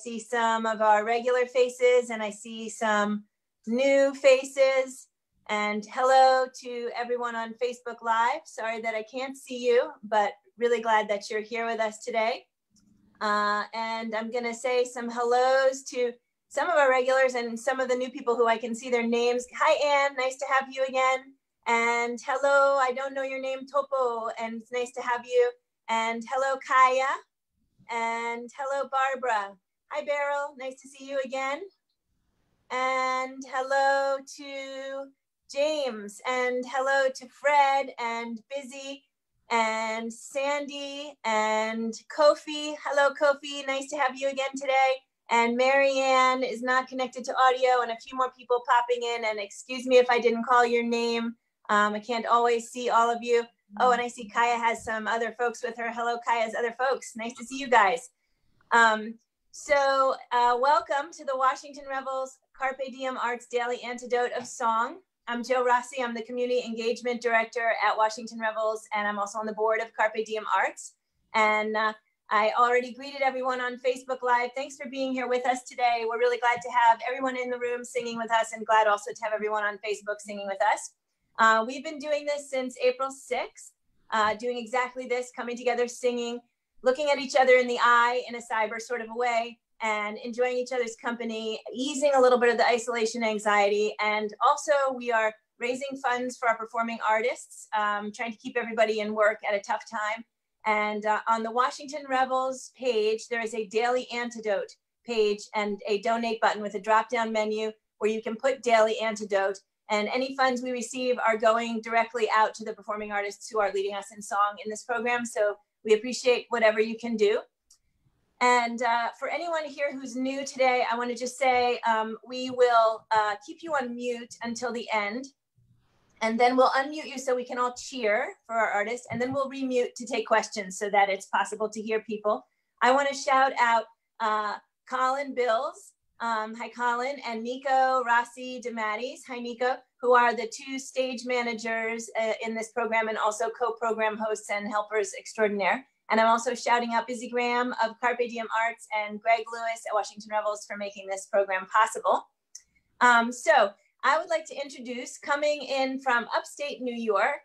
see some of our regular faces and I see some new faces. And hello to everyone on Facebook Live. Sorry that I can't see you, but really glad that you're here with us today. Uh, and I'm going to say some hellos to some of our regulars and some of the new people who I can see their names. Hi, Anne. Nice to have you again. And hello, I don't know your name, Topo, and it's nice to have you. And hello, Kaya. And hello, Barbara. Hi, Beryl. Nice to see you again. And hello to James. And hello to Fred and Busy and Sandy and Kofi. Hello, Kofi. Nice to have you again today. And Marianne is not connected to audio and a few more people popping in. And excuse me if I didn't call your name. Um, I can't always see all of you. Oh, and I see Kaya has some other folks with her. Hello, Kaya's other folks. Nice to see you guys. Um, so uh, welcome to the Washington Revels Carpe Diem Arts Daily Antidote of Song. I'm Jo Rossi. I'm the Community Engagement Director at Washington Revels, and I'm also on the board of Carpe Diem Arts. And uh, I already greeted everyone on Facebook Live. Thanks for being here with us today. We're really glad to have everyone in the room singing with us and glad also to have everyone on Facebook singing with us. Uh, we've been doing this since April 6th, uh, doing exactly this, coming together, singing, looking at each other in the eye in a cyber sort of a way, and enjoying each other's company, easing a little bit of the isolation anxiety. And also, we are raising funds for our performing artists, um, trying to keep everybody in work at a tough time. And uh, on the Washington Revels page, there is a daily antidote page and a donate button with a drop down menu where you can put daily antidote and any funds we receive are going directly out to the performing artists who are leading us in song in this program. So we appreciate whatever you can do. And uh, for anyone here who's new today, I want to just say um, we will uh, keep you on mute until the end. And then we'll unmute you so we can all cheer for our artists. And then we'll remute to take questions so that it's possible to hear people. I want to shout out uh, Colin Bills, um, hi, Colin, and Nico Rossi DeMattis. Hi, Nico, who are the two stage managers uh, in this program and also co-program hosts and helpers extraordinaire. And I'm also shouting out Busy Graham of Carpe Diem Arts and Greg Lewis at Washington Revels for making this program possible. Um, so I would like to introduce, coming in from upstate New York,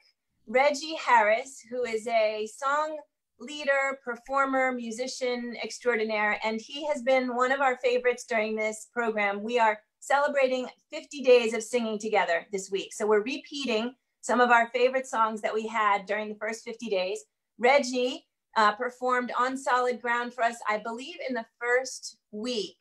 Reggie Harris, who is a song leader, performer, musician extraordinaire, and he has been one of our favorites during this program. We are celebrating 50 days of singing together this week. So we're repeating some of our favorite songs that we had during the first 50 days. Reggie uh, performed on solid ground for us, I believe, in the first week,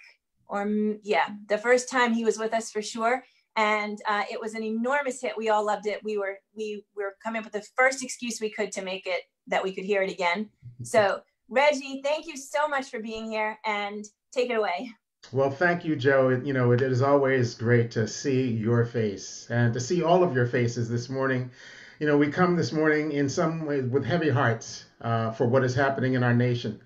or yeah, the first time he was with us for sure. And uh, it was an enormous hit. We all loved it. We were we were coming up with the first excuse we could to make it that we could hear it again. So, Reggie, thank you so much for being here and take it away. Well, thank you, Jo. You know, it is always great to see your face and to see all of your faces this morning. You know, we come this morning in some ways with heavy hearts uh, for what is happening in our nation.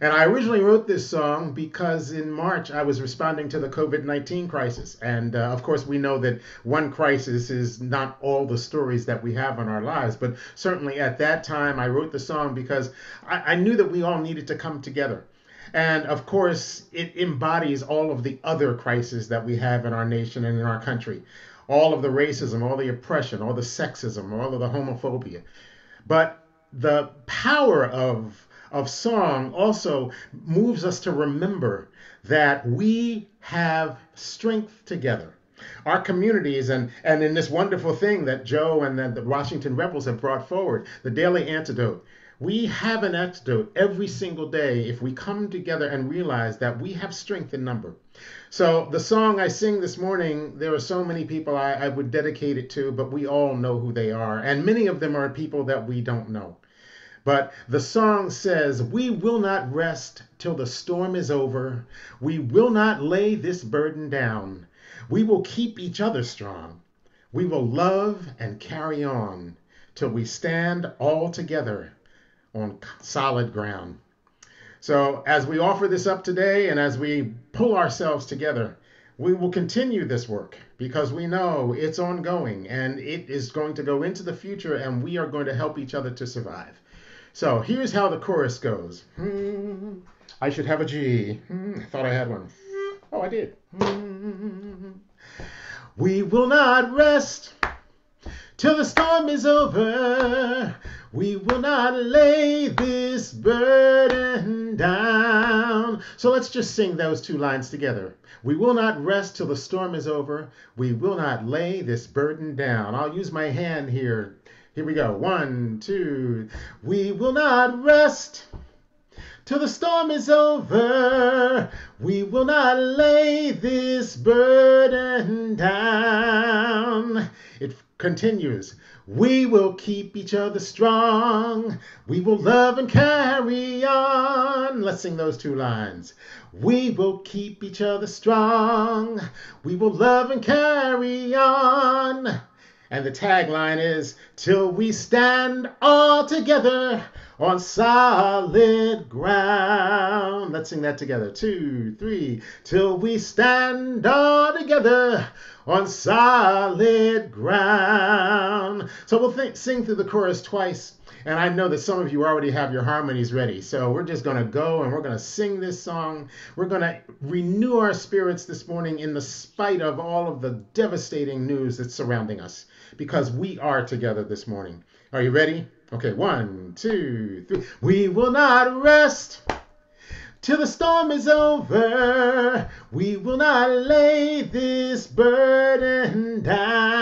And I originally wrote this song because in March I was responding to the COVID 19 crisis. And uh, of course, we know that one crisis is not all the stories that we have in our lives. But certainly at that time, I wrote the song because I, I knew that we all needed to come together. And of course, it embodies all of the other crises that we have in our nation and in our country all of the racism, all the oppression, all the sexism, all of the homophobia. But the power of of song also moves us to remember that we have strength together. Our communities and, and in this wonderful thing that Jo and the, the Washington Revels have brought forward, the daily antidote. We have an antidote every single day if we come together and realize that we have strength in number. So the song I sing this morning, there are so many people I, I would dedicate it to, but we all know who they are. And many of them are people that we don't know. But the song says, We will not rest till the storm is over. We will not lay this burden down. We will keep each other strong. We will love and carry on till we stand all together on solid ground. So, as we offer this up today and as we pull ourselves together, we will continue this work because we know it's ongoing and it is going to go into the future and we are going to help each other to survive. So here's how the chorus goes. Hmm, I should have a G. Hmm, I thought I had one. Oh, I did. Hmm, we will not rest till the storm is over. We will not lay this burden down. So let's just sing those two lines together. We will not rest till the storm is over. We will not lay this burden down. I'll use my hand here. Here we go. One, two. We will not rest till the storm is over. We will not lay this burden down. It continues. We will keep each other strong. We will love and carry on. Let's sing those two lines. We will keep each other strong. We will love and carry on. And the tagline is Till we stand all together on solid ground. Let's sing that together. Two, three. Till we stand all together on solid ground. So we'll sing through the chorus twice. And I know that some of you already have your harmonies ready. So we're just going to go and we're going to sing this song. We're going to renew our spirits this morning in the spite of all of the devastating news that's surrounding us because we are together this morning. Are you ready? Okay, one, two, three. We will not rest till the storm is over. We will not lay this burden down.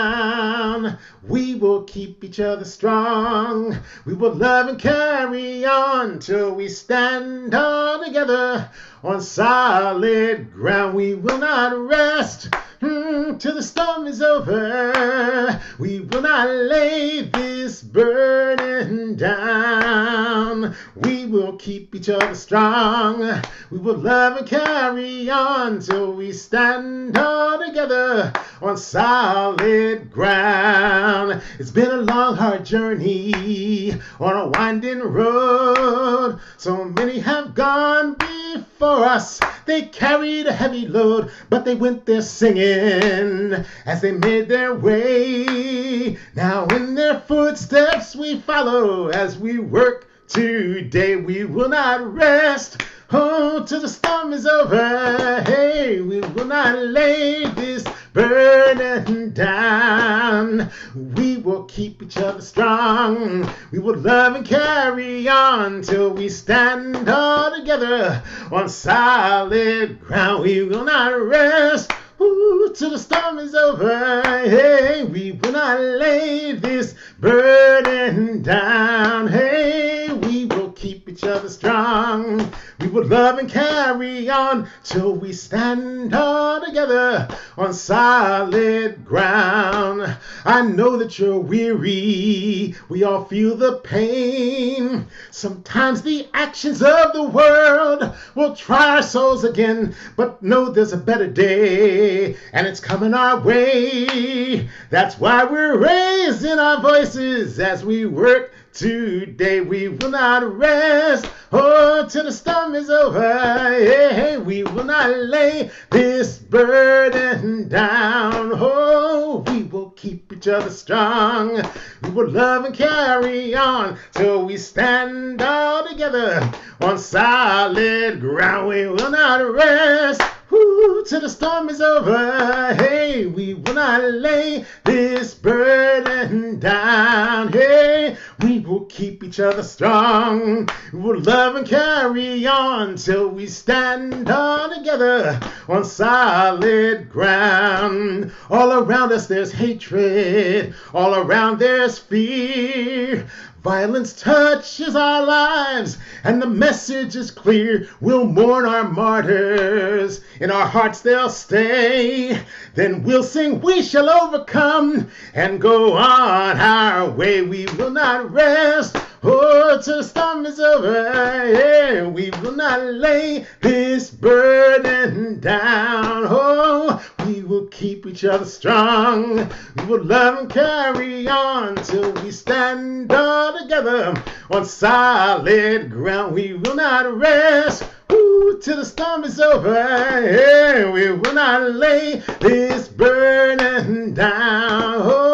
We will keep each other strong. We will love and carry on till we stand all together on solid ground. We will not rest mm, till the storm is over. We will not lay this burden down. We will keep each other strong. We will love and carry on till we stand all together on solid ground. It's been a long, hard journey on a winding road. So many have gone before us. They carried a heavy load, but they went there singing as they made their way. Now in their footsteps we follow as we work today. We will not rest. Oh, till the storm is over. Hey, we will not lay this burden down. We will keep each other strong. We will love and carry on till we stand all together on solid ground. We will not rest. Ooh, till the storm is over. Hey, we will not lay this burden down. Hey, each other strong. We will love and carry on till we stand all together on solid ground. I know that you're weary. We all feel the pain. Sometimes the actions of the world will try our souls again, but know there's a better day and it's coming our way. That's why we're raising our voices as we work Today we will not rest, oh, till the storm is over. Hey, we will not lay this burden down. Oh, we will keep each other strong. We will love and carry on till we stand all together on solid ground. We will not rest. Ooh, till the storm is over. Hey, we will not lay this burden down. Hey, we will keep each other strong. We will love and carry on till we stand all together on solid ground. All around us there's hatred. All around there's fear. Violence touches our lives, and the message is clear. We'll mourn our martyrs, in our hearts they'll stay. Then we'll sing, We shall overcome, and go on our way. We will not rest. Oh, till the storm is over, yeah, we will not lay this burden down. Oh, we will keep each other strong. We will love and carry on till we stand all together on solid ground. We will not rest. Ooh, till the storm is over, yeah, we will not lay this burden down. Oh,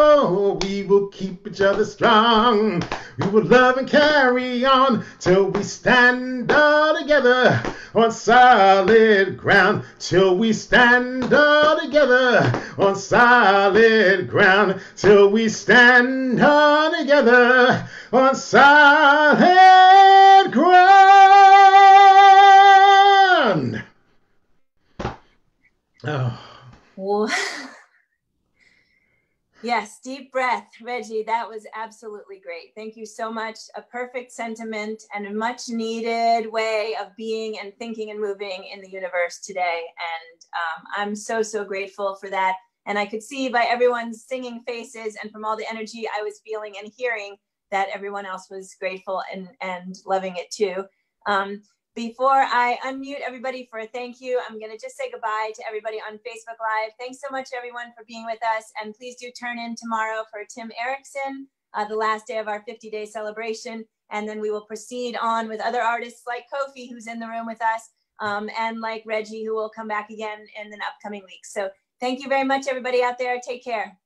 keep each other strong. We will love and carry on till we stand all together on solid ground. Till we stand all together on solid ground. Till we stand all together on solid ground. Oh. Yes, deep breath, Reggie. That was absolutely great. Thank you so much. A perfect sentiment and a much needed way of being and thinking and moving in the universe today. And um, I'm so, so grateful for that. And I could see by everyone's singing faces and from all the energy I was feeling and hearing that everyone else was grateful and, and loving it too. Um, before I unmute everybody for a thank you, I'm going to just say goodbye to everybody on Facebook Live. Thanks so much, everyone, for being with us. And please do turn in tomorrow for Tim Eriksen, uh, the last day of our 50 day celebration. And then we will proceed on with other artists like Kofi, who's in the room with us, um, and like Reggie, who will come back again in the upcoming weeks. So thank you very much, everybody out there. Take care.